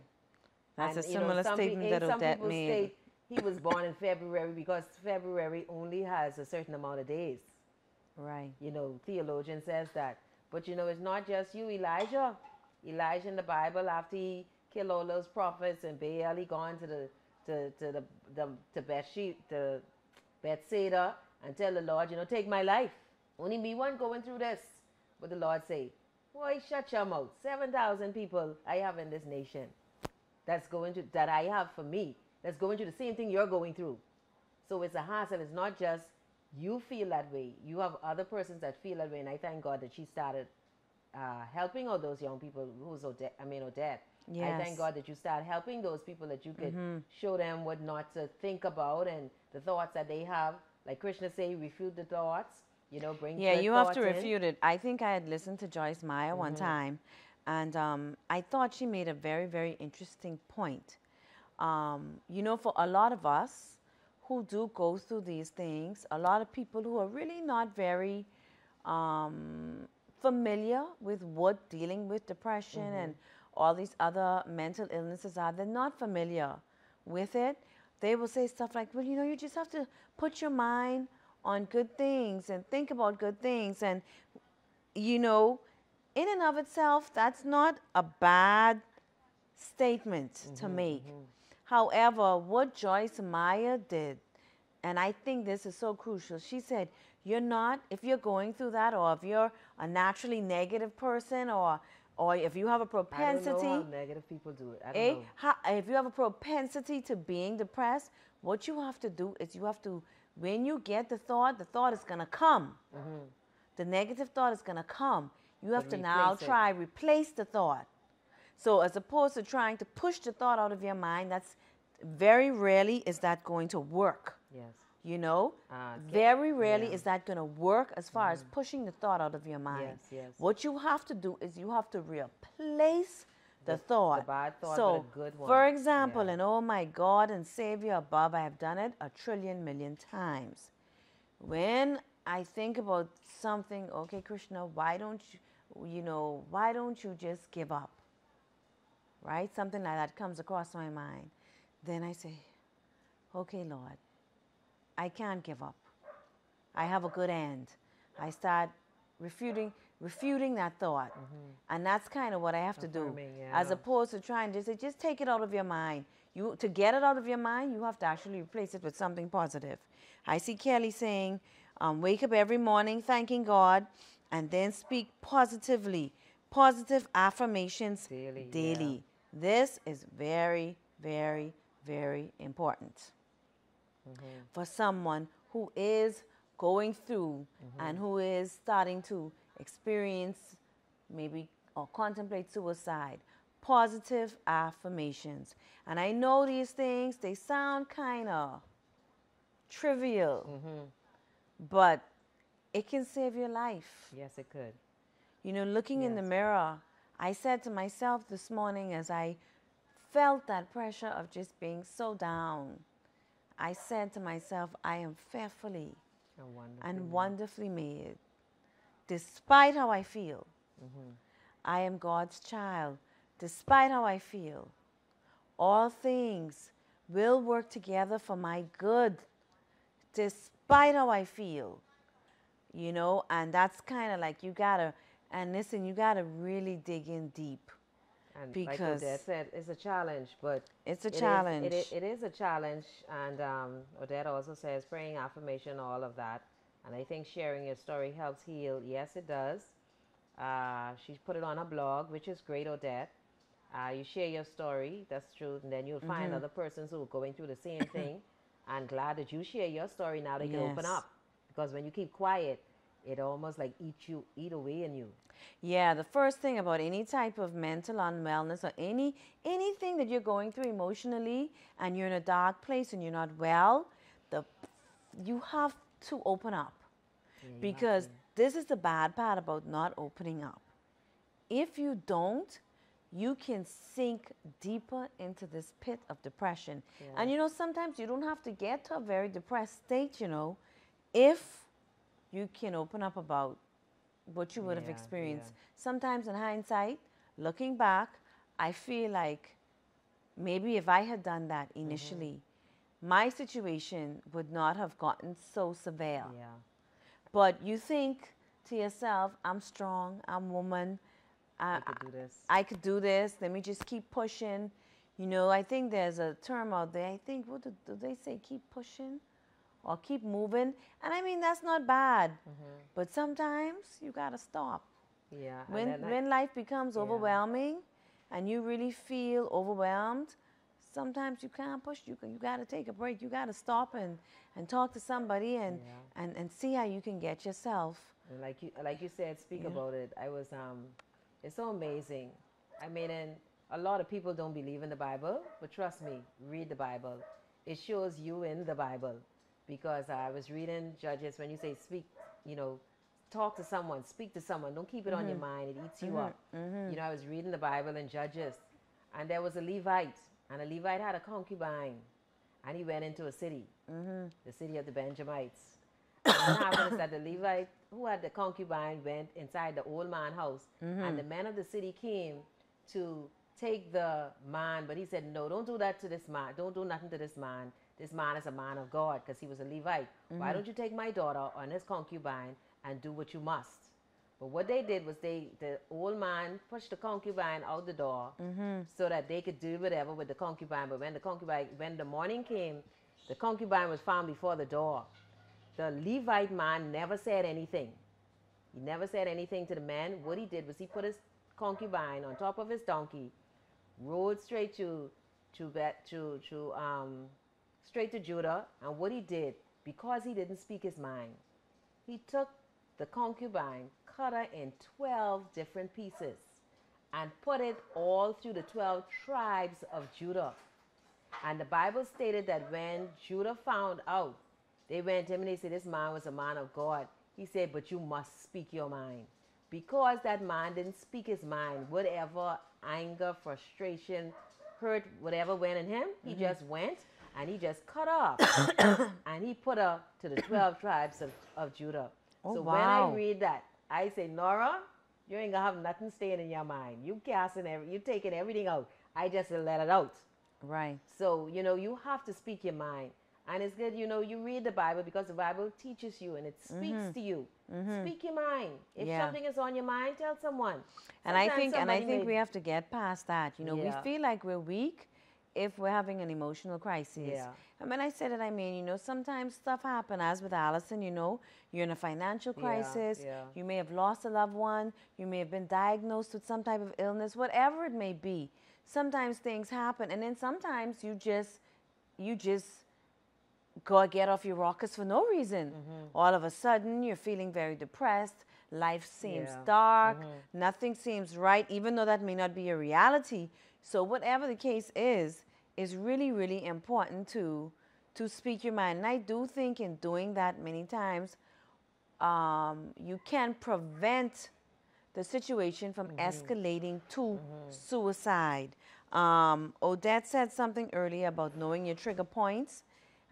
That's And, a know, similar some statement and that Odette made. state he was born in February because February only has a certain amount of days. Right. You know, theologian says that. But you know, it's not just you, Elijah. Elijah in the Bible, after he killed all those prophets and Baal, he gone to the to, to the, the to Bathsheba, to Bethsaida and tell the Lord, you know, take my life. Only me one going through this. But the Lord say, why shut your mouth. Seven thousand people I have in this nation. That's going to that I have for me. That's going through the same thing you're going through. So it's a hassle. It's not just you feel that way. You have other persons that feel that way. And I thank God that she started uh, helping all those young people who's Odette, I mean Odette. I thank God that you start helping those people that you could show them what not to think about and the thoughts that they have. Like Chrishna say, refute the thoughts. You know, bring Yeah, you have to in. refute it. I think I had listened to Joyce Meyer one Mm-hmm. time, and um, I thought she made a very, very interesting point. Um, you know, for a lot of us who do go through these things, a lot of people who are really not very um, familiar with what dealing with depression Mm-hmm. and all these other mental illnesses are, they're not familiar with it. They will say stuff like, well, you know, you just have to put your mind on good things and think about good things. And, you know, in and of itself, that's not a bad statement to make. However, what Joyce Meyer did, and I think this is so crucial, she said, you're not, if you're going through that, or if you're a naturally negative person, or or if you have a I don't know how negative people do it. I don't Eh? know. Ha- if you have a propensity to being depressed, what you have to do is you have to, when you get the thought, the thought is going to come. The negative thought is going to come. You have But to now it. try replace the thought. So as opposed to trying to push the thought out of your mind, that's very rarely is that going to work. Yes. You know, Ah, get- very rarely yeah. Is that going to work as far as pushing the thought out of your mind. Yes, yes. What you have to do is you have to replace the, The- the thought. bad thought so, good for example, Yeah. and oh my God and Savior above, I have done it a trillion million times. When I think about something, okay, Chrishna, why don't you, you know, why don't you just give up? Right? Something like that comes across my mind. Then I say, okay, Lord, I can't give up. I have a good end. I start refuting refuting that thought. And that's kind of what I have to do. Mm-hmm. Yeah. As opposed to trying to say, just take it out of your mind. You to get it out of your mind, you have to actually replace it with something positive. I see Kelly saying, um, wake up every morning thanking God and then speak positively. Positive affirmations Daily, yeah. This is very, very, very important mm-hmm. for someone who is going through mm-hmm. and who is starting to experience maybe or contemplate suicide positive affirmations. And i know these things they sound kind of trivial mm-hmm. but it can save your life. Yes, it could. you know, looking in the mirror, I said to myself this morning as I felt that pressure of just being so down, I said to myself, I am fearfully And wonderful. and wonderfully made. Despite how I feel, mm-hmm. I am God's child. Despite how I feel, all things will work together for my good. Despite how I feel, you know, and that's kind of like you gotta, And listen, you got to really dig in deep. And Because- like Odette said, it's a challenge, but It's a it challenge. it, is, it is a challenge, and um, Odette also says praying, affirmation, all of that. And I think sharing your story helps heal. Yes, it does. Uh, she's put it on her blog, which is great, Odette. Uh, you share your story, that's true, and then you'll find Mm-hmm. other persons who are going through the same thing. and glad that you share your story now they can open up. Because when you keep quiet, it almost like eat you, eat away in you. Yeah, the first thing about any type of mental unwellness or any anything that you're going through emotionally and you're in a dark place and you're not well, the you have to open up. because this is the bad part about not opening up. If you don't, you can sink deeper into this pit of depression. And you know, sometimes you don't have to get to a very depressed state, you know, if you can open up about what you would have experienced. yeah. Sometimes in hindsight, looking back, I feel like maybe if I had done that Mm-hmm. initially, my situation would not have gotten so severe. Yeah. But you think to yourself, I'm strong, I'm woman, I, I could do this. I could do this. Let me just keep pushing. You know, I think there's a term out there. I think what do, do they say? Keep pushing or keep moving. And I mean that's not bad. But sometimes you gotta stop. Yeah. When I- when life becomes Yeah. overwhelming and you really feel overwhelmed, sometimes you can't push. You you gotta take a break. You gotta stop and, and talk to somebody and, Yeah. and, and see how you can get yourself. And like you, like you said, speak about it. I was, um, it's so amazing. I mean, and a lot of people don't believe in the Bible, but trust me, read the Bible. It shows you in the Bible, because I was reading Judges when you say speak, you know, talk to someone, speak to someone. Don't keep it on your mm-hmm. mind. It eats you mm-hmm. up. Mm-hmm. You know, I was reading the Bible in Judges, and there was a Levite, and a Levite had a concubine, and he went into a city, the city of the Benjamites. And what happened is that the Levite who had the concubine went inside the old man house, and the men of the city came to take the man, but he said, No, don't do that to this man. Don't do nothing to this man. This man is a man of God because he was a Levite. Why don't you take my daughter and his concubine and do what you must? But what they did was they, the old man pushed the concubine out the door so that they could do whatever with the concubine. But when the concubine, when the morning came, the concubine was found before the door. The Levite man never said anything. He never said anything to the man. What he did was he put his concubine on top of his donkey, rode straight to to Bet to to um straight to Judah. And what he did, because he didn't speak his mind, he took the concubine, cut her in twelve different pieces, and put it all through the twelve tribes of Judah. And the Bible stated that when Judah found out, they went to him and they said, This man was a man of God. He said, But you must speak your mind. Because that man didn't speak his mind, whatever anger, frustration, hurt, whatever went in him, he mm-hmm. just went and he just cut off. and he put her to the 12 tribes of, of Judah. Oh, so when I read that, I say, Nora, you ain't gonna have nothing staying in your mind. You casting every, you taking everything out. I just let it out. Right. So, you know, you have to speak your mind. And it's good, you know, you read the Bible because the Bible teaches you and it speaks to you. Speak your mind. If Mm-hmm. Yeah. something is on your mind, tell someone. And I think and I think may- we have to get past that. You know, Yeah. we feel like we're weak if we're having an emotional crisis. Yeah. And when I say that, I mean, you know, sometimes stuff happen, as with Allison, you know, you're in a financial crisis, yeah. you may have lost a loved one, you may have been diagnosed with some type of illness, whatever it may be. Sometimes things happen, and then sometimes you just, you just go get off your rockers for no reason. Mm-hmm. All of a sudden, you're feeling very depressed. Life seems Yeah. Mm-hmm. dark. Nothing seems right, even though that may not be a reality. So, whatever the case is, is really, really important to to speak your mind. And I do think in doing that many times, um, you can prevent the situation from escalating to suicide. Um, Odette said something earlier about knowing your trigger points,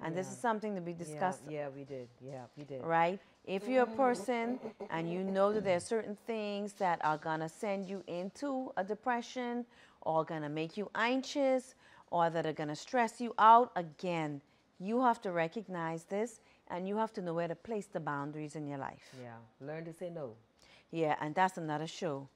and this is something to be discussed Yeah, yeah, we did. Yeah, we did. right? If you're a person and you know that there are certain things that are gonna send you into a depression or gonna make you anxious or that are gonna stress you out, again, you have to recognize this and you have to know where to place the boundaries in your life. Yeah. Learn to say no. Yeah, and that's another show,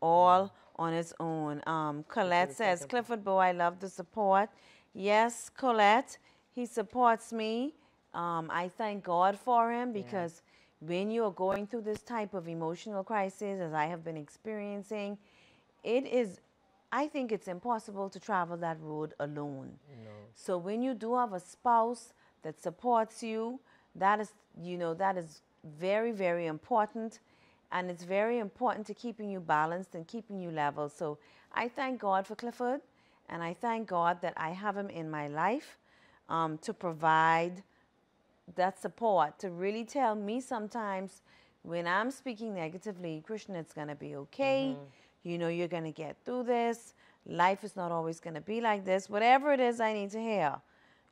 all on its own. Um, Colette says, Clifford Bowe, I love the support. Yes, Colette, he supports me. Um, I thank God for him because when you are going through this type of emotional crisis, as I have been experiencing, it is, I think it's impossible to travel that road alone. So when you do have a spouse that supports you, that is, you know, that is very, very important. And it's very important to keeping you balanced and keeping you level. So I thank God for Clifford, and I thank God that I have him in my life um, to provide that support, to really tell me sometimes when I'm speaking negatively, Chrishna, it's going to be okay. You know, you're going to get through this. Life is not always going to be like this. Whatever it is I need to hear,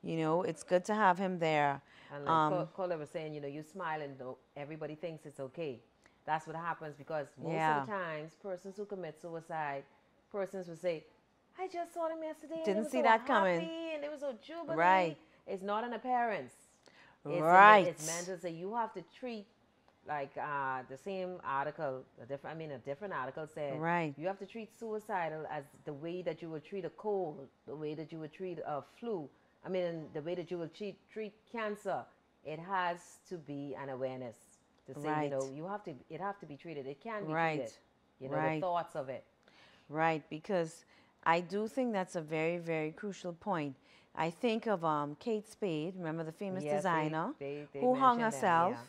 you know, it's good to have him there. And like Um, Cola was saying, you know, you smile and though everybody thinks it's okay. That's what happens because most Yeah. of the times, persons who commit suicide, persons will say, "I just saw them yesterday. Didn't were see so that coming." And it was so jubilant." Right. It's not an appearance. It's Right. it's mental. So you have to treat like uh, the same article, a different. I mean, a different article said, Right. You have to treat suicidal as the way that you would treat a cold, the way that you would treat a flu. I mean, the way that you would treat treat cancer. It has to be an awareness to say, Right. you know, you have to. It have to be treated. It can be Right. treated. You know, Right. the thoughts of it. Right, because I do think that's a very, very crucial point. I think of um, Kate Spade, remember the famous Yes, designer, they- they who hung herself. yeah.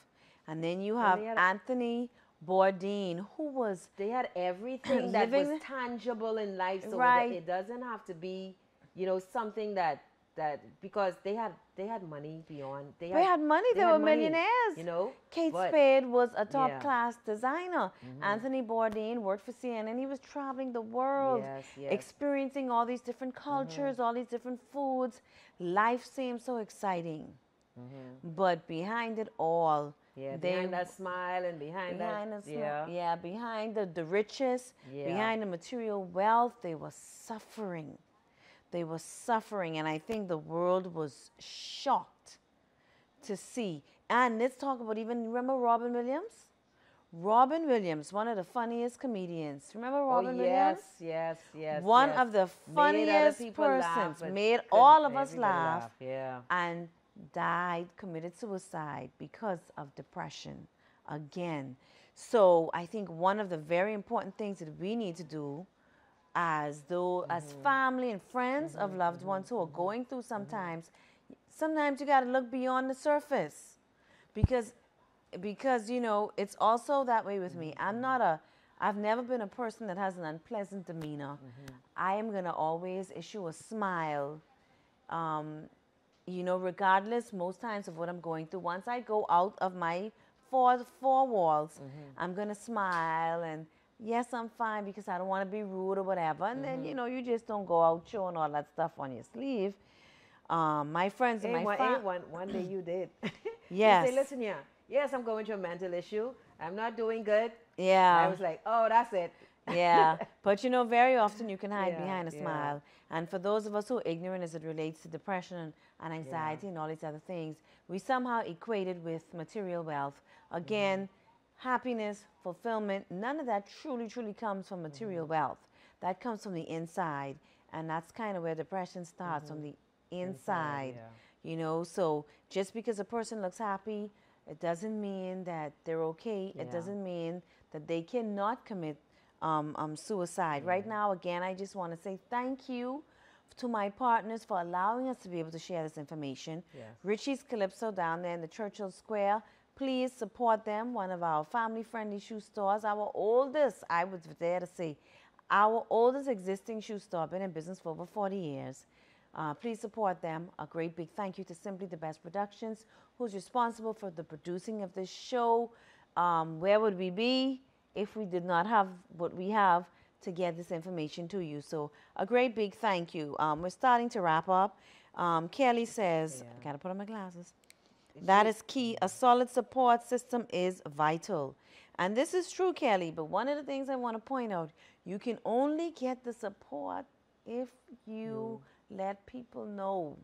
And then you have had- Anthony Bourdain, who was They had everything that was tangible in life, so Right. it doesn't have to be, you know, something that that because they had they had money beyond. They They had money, they were millionaires. You know, Kate but- Spade was a top Yeah. Mm-hmm. class designer. Anthony Bourdain worked for CNN. He was traveling the world, Yes, yes. Mm-hmm. experiencing all these different cultures, all these different foods. Life seemed so exciting. But behind it all, Mm-hmm. Yeah, they behind that smile and behind, behind that, the yeah, yeah. behind the, the riches, Yeah. behind the material wealth, they were suffering. They were suffering, and I think the world was shocked to see. And let's talk about even remember Robin Williams? Robin Williams, one of the funniest comedians. Remember oh, Robin oh, Williams? yes, yes, yes. One yes. of the funniest laugh, persons, made all of us everybody laugh. Yeah. and died, committed suicide because of depression again. So I think one of the very important things that we need to do as though as Mm-hmm. family and friends of mm-hmm. loved ones who are mm-hmm. going through mm-hmm. sometimes sometimes you got to look beyond the surface because because you know it's also that way with me. I'm not a i've never been a person that has an unpleasant demeanor. I am going to always issue a smile um, you know regardless most times of what i'm going through once i go out of my four four walls i'm going to smile and yes i'm fine because i don't want to be rude or whatever and then you know you just don't go out showing all that stuff on your sleeve um, my friends and Hey, my one, fa- hey, one, one day you did. Yes. You say, listen here. Yes, I'm going through a mental issue. I'm not doing good. yeah I was like, oh, that's it. Yeah, but you know, very often you can hide Yeah, behind a yeah. smile. And for those of us who are ignorant as it relates to depression and, anxiety and all these other things, we somehow equate it with material wealth. Again, Mm-hmm. happiness, fulfillment, none of that truly, truly comes from material Mm-hmm. wealth. That comes from the inside. And that's kind of where depression starts from the inside. Mm-hmm. yeah. You know, so just because a person looks happy, it doesn't mean that they're okay. It doesn't mean that they cannot commit um, um, suicide. Right now, again, I just want to say thank you to my partners for allowing us to be able to share this information. Yes. Richie's Calypso down there in the Churchill Square. Please support them, one of our family friendly shoe stores. Our oldest, I was there to say, our oldest existing shoe store, been in business for over 40 years. Uh, please support them. A great big thank you to Simply the Best Productions, who's responsible for the producing of this show. Um, where would we be if we did not have what we have to get this information to you? So, a great big thank you. Um, we're starting to wrap up. Um, Kelly says, I gotta put on my glasses. That is key. A solid support system is vital. And this is true, Kelly, but one of the things I want to point out you can only get the support if you let people know.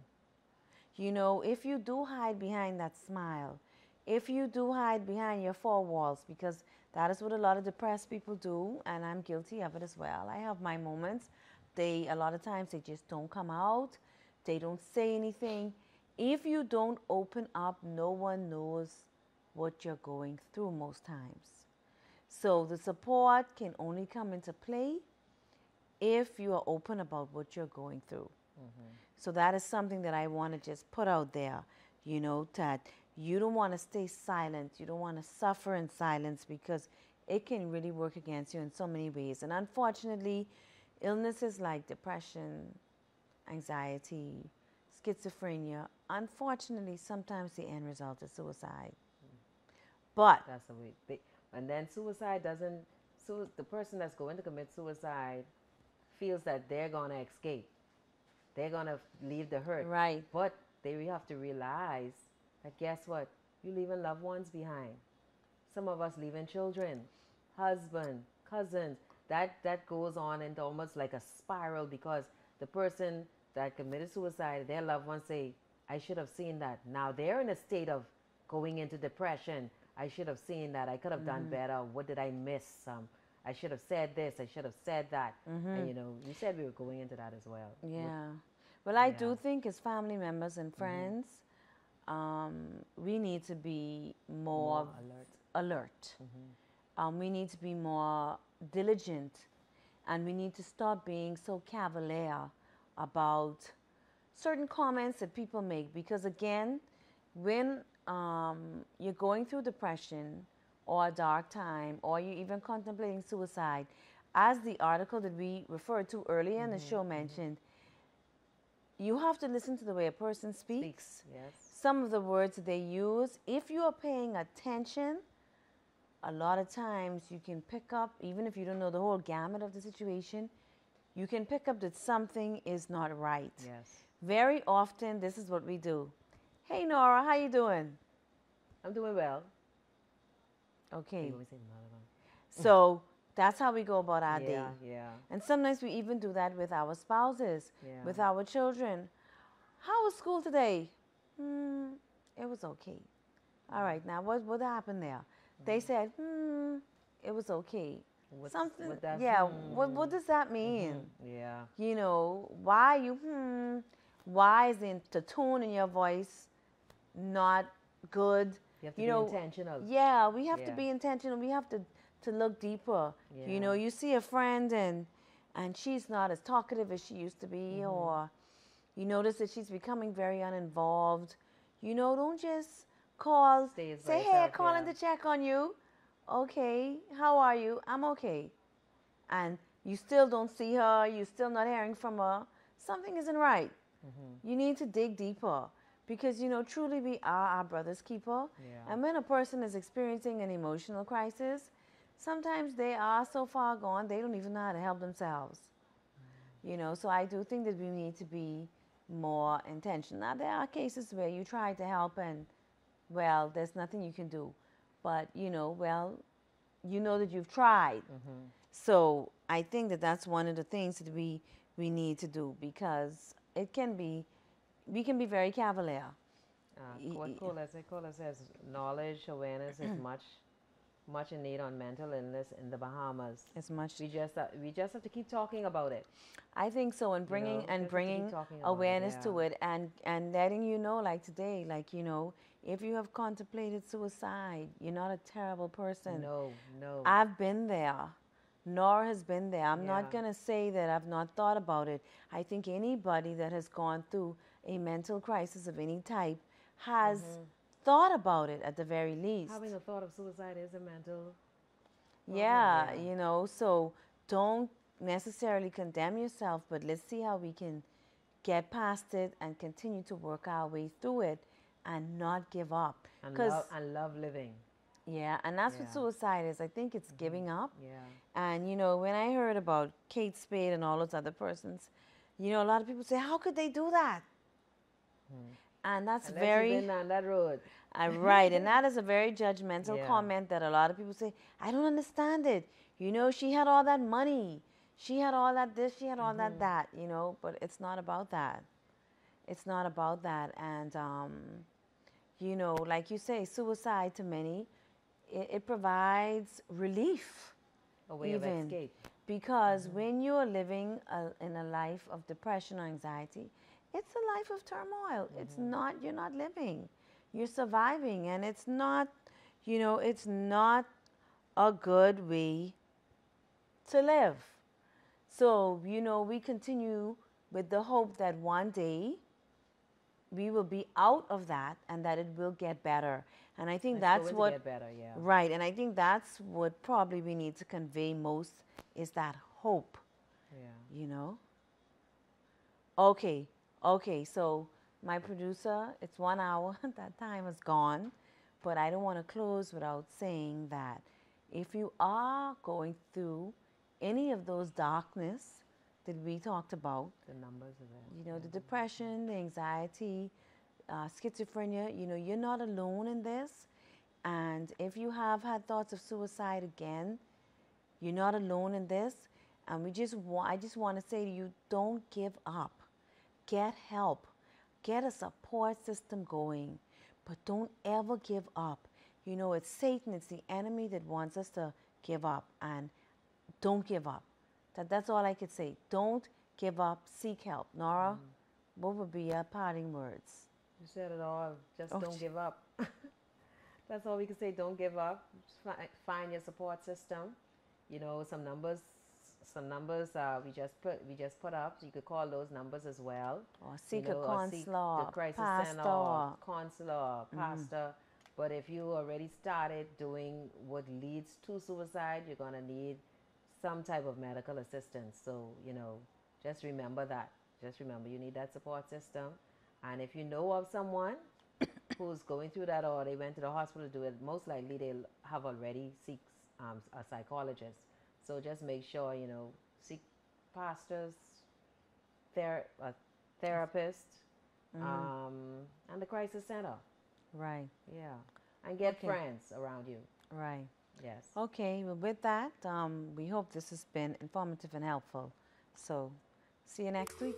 You know, if you do hide behind that smile, if you do hide behind your four walls, because that is what a lot of depressed people do, and I'm guilty of it as well. I have my moments. They, a lot of times, they just don't come out, they don't say anything. If you don't open up, no one knows what you're going through most times. So the support can only come into play if you are open about what you're going through. Mm-hmm. So that is something that I want to just put out there, you know, that you don't want to stay silent. You don't want to suffer in silence because it can really work against you in so many ways. And unfortunately, illnesses like depression, anxiety, schizophrenia, unfortunately, sometimes the end result is suicide. But That's the way. They, and then suicide doesn't. So the person that's going to commit suicide feels that they're gonna escape. They're gonna leave the hurt. Right. But they have to realize that guess what? You're leaving loved ones behind. Some of us leaving children, husband, cousins. That that goes on into almost like a spiral because the person that committed suicide, their loved ones say, I should have seen that. Now they're in a state of going into depression. I should have seen that. I could have done mm-hmm. better. What did I miss? Um, I should have said this. I should have said that. And mm-hmm. you know, you said we were going into that as well. Yeah. Well, I do think as family members and mm-hmm. friends, um, we need to be more, More alert. alert. Um, we need to be more diligent, and we need to stop being so cavalier about certain comments that people make. Because again, when um, you're going through depression or a dark time, or you're even contemplating suicide, as the article that we referred to earlier in the show mentioned, you have to listen to the way a person speaks, Speaks. Yes. Some of the words they use. If you are paying attention, a lot of times you can pick up, even if you don't know the whole gamut of the situation, you can pick up that something is not right. Yes. Very often, this is what we do. Hey Nora, how you doing? I'm doing well. Okay. So that's how we go about our day. Yeah, yeah. And sometimes we even do that with our spouses, Yeah. with our children. How was school today? Hmm, it was okay. All right, now what what happened there? They said, hmm, it was okay. What's- Something, what that- yeah. What what does that mean? Yeah. You know, why you hmm? Why isn't the tone in your voice not good? You have to you be know, intentional. Yeah, we have to be intentional. We have to to look deeper. You know, you see a friend and and she's not as talkative as she used to be, Mm-hmm. or you notice that she's becoming very uninvolved. You know, don't just call, say, "Hey, calling yeah. to check on you." Okay, how are you? I'm okay. And you still don't see her. You're still not hearing from her. Something isn't right. Mm-hmm. You need to dig deeper because you know truly we are our brother's keeper. Yeah. And when a person is experiencing an emotional crisis, sometimes they are so far gone they don't even know how to help themselves. You know, so I do think that we need to be more intentional. Now there are cases where you try to help and well, there's nothing you can do. But you know, well, you know that you've tried. So I think that that's one of the things that we we need to do because it can be we can be very cavalier. Uh, what Cola says, Cola says knowledge, awareness is much, much in need on mental illness in the Bahamas. As much We just uh, we just have to keep talking about it. I think so, and bringing know, and just to keep bringing about it, awareness to it, and and letting you know, like today, like you know, if you have contemplated suicide, you're not a terrible person. No, no. I've been there. Nora has been there. I'm not going to say that I've not thought about it. I think anybody that has gone through a mental crisis of any type has thought about it at the very least. Having a thought of suicide is a mental. yeah, yeah. you know, so don't necessarily condemn yourself, but let's see how we can get past it and continue to work our way through it and not give up. And Because love, and love living. yeah, and that's what Yeah. Mm-hmm. suicide is. I think it's giving up. Yeah. And you know, when I heard about Kate Spade and all those other persons, you know, a lot of people say, "How could they do that?" And that's Unless very you've been down that road. uh, right, and that is a very judgmental Yeah. comment that a lot of people say, "I don't understand it." You know, she had all that money, she had all that this, she had all Mm-hmm. that that. You know, but it's not about that. It's not about that, and um, you know, like you say, suicide to many, it, it provides relief. A way of escape. Because when you're living a, in a life of depression or anxiety, it's a life of turmoil. It's mm-hmm. not, you're not living, you're surviving. And it's not, you know, it's not a good way to live. So, you know, we continue with the hope that one day we will be out of that and that it will get better. And I think It's that's what get better, yeah. Right, and I think that's what probably we need to convey most is that hope, Yeah. you know? Okay, okay, so my producer, it's one hour, that time is gone, but I don't want to close without saying that if you are going through any of those darkness that we talked about, The numbers of it. you know, the depression, the anxiety, uh, schizophrenia, you know, you're not alone in this. And if you have had thoughts of suicide again, you're not alone in this. And we just wa- I just want to say to you, don't give up. Get help. Get a support system going. But don't ever give up. You know, it's Satan, it's the enemy that wants us to give up. And don't give up. That, that's all I could say. Don't give up. Seek help. Nora, mm. what would be your parting words? You said it all. Just Oh, don't give up. That's all we can say. Don't give up. Find your support system. You know, some numbers, some numbers uh, we just put we just put up. So you could call those numbers as well. Or You seek know, a or counselor, the crisis pastor. center, or counselor, pastor. But if you already started doing what leads to suicide, you're gonna need some type of medical assistance. So you know, just remember that. Just remember you need that support system. And if you know of someone who's going through that or they went to the hospital to do it, most likely they'll have already seek um, a psychologist. So just make sure you know seek pastors, ther- a therapist, um, and the crisis center. Right, Yeah, and get Okay. friends around you. right. Yes. Okay, well, with that, um, we hope this has been informative and helpful. So, see you next week.